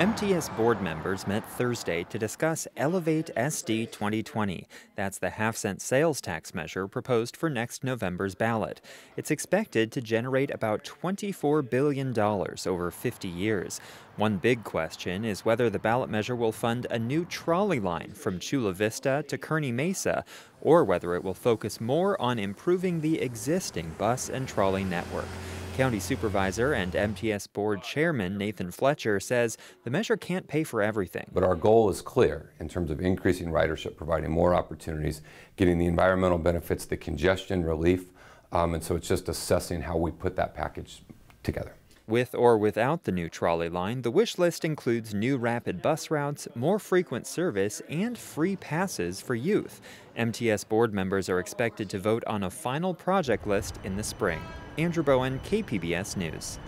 MTS board members met Thursday to discuss Elevate SD 2020. That's the half cent sales tax measure proposed for next November's ballot. It's expected to generate about $24 billion over 50 years. One big question is whether the ballot measure will fund a new trolley line from Chula Vista to Kearny Mesa, or whether it will focus more on improving the existing bus and trolley network. County Supervisor and MTS Board Chairman Nathan Fletcher says the measure can't pay for everything. But our goal is clear in terms of increasing ridership, providing more opportunities, getting the environmental benefits, the congestion relief, um, and so it's just assessing how we put that package together. With or without the new trolley line, the wish list includes new rapid bus routes, more frequent service, and free passes for youth. MTS board members are expected to vote on a final project list in the spring. Andrew Bowen, KPBS News.